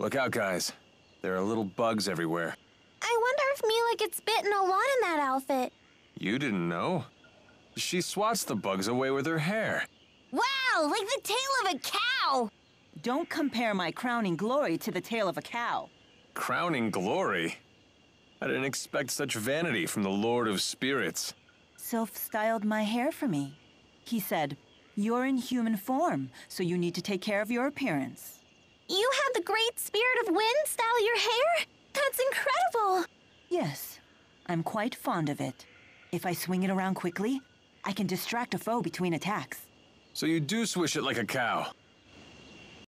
Look out, guys. There are little bugs everywhere. I wonder if Milla gets bitten a lot in that outfit. You didn't know? She swats the bugs away with her hair. Wow, like the tail of a cow! Don't compare my crowning glory to the tail of a cow. Crowning glory? I didn't expect such vanity from the Lord of Spirits. Sylph styled my hair for me. He said, You're in human form, so you need to take care of your appearance. You have the great spirit of wind style your hair? That's incredible! Yes, I'm quite fond of it. If I swing it around quickly, I can distract a foe between attacks. So you do swish it like a cow.